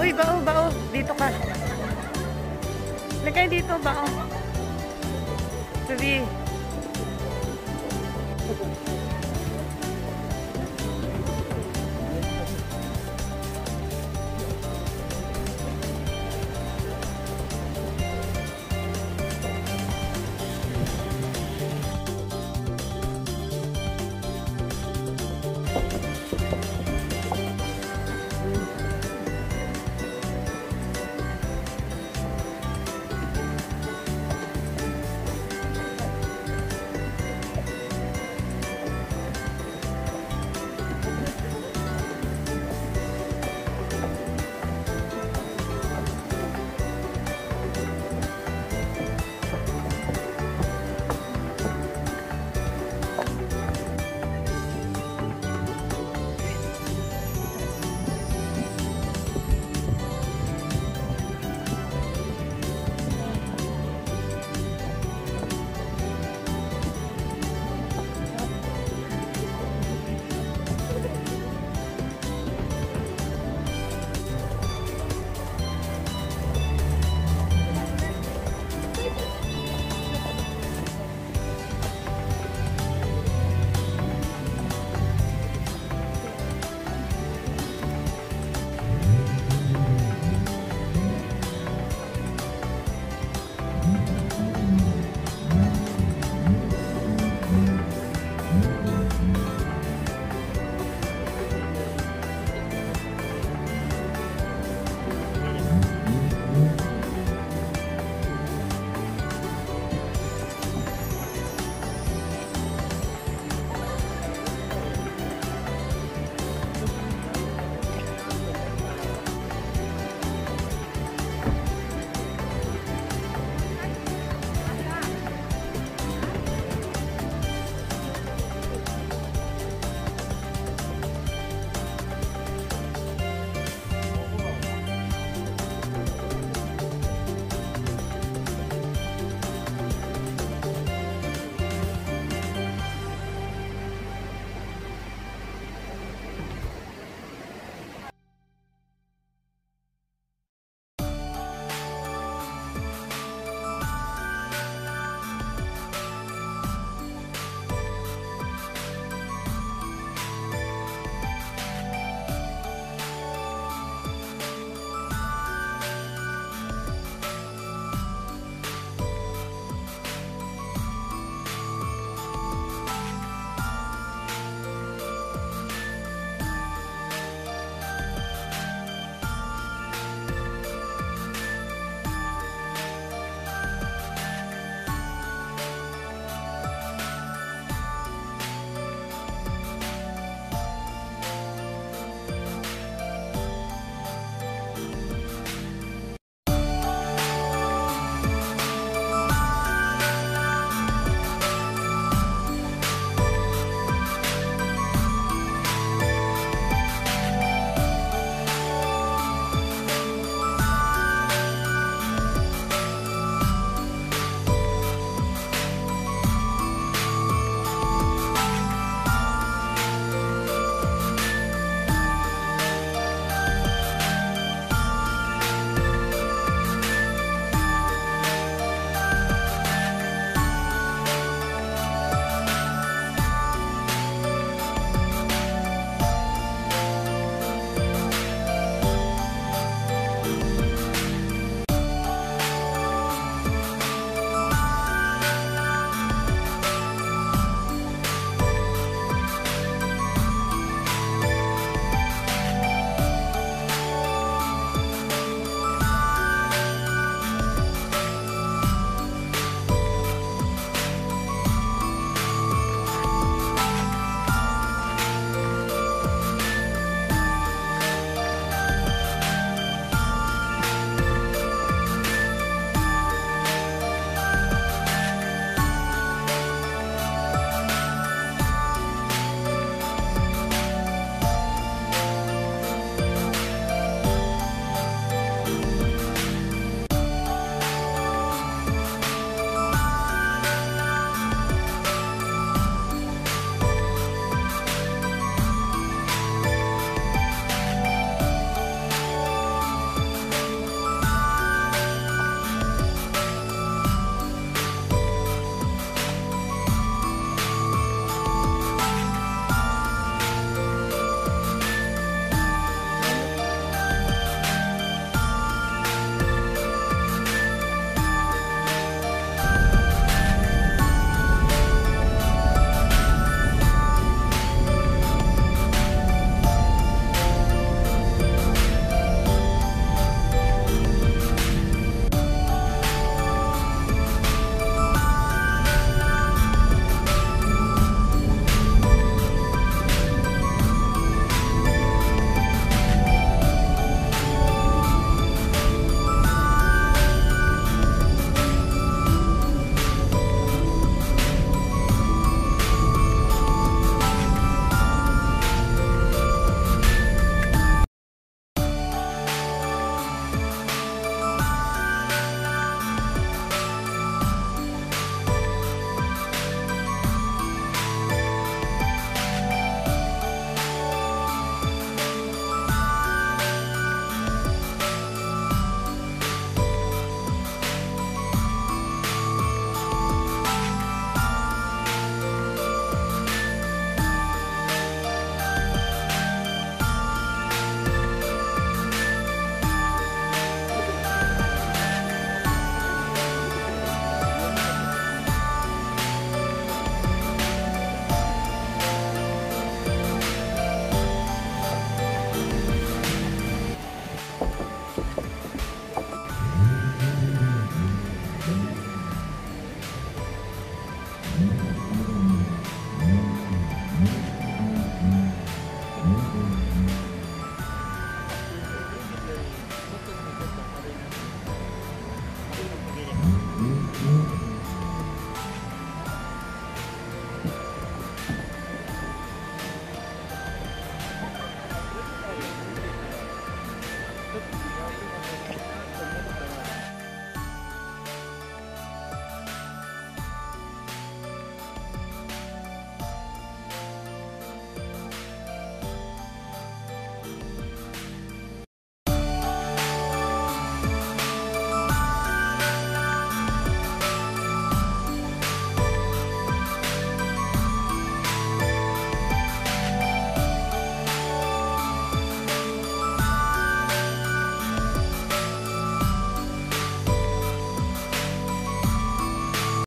Uy, bao, bao. Dito ka. Lagay dito, bao. Sabi,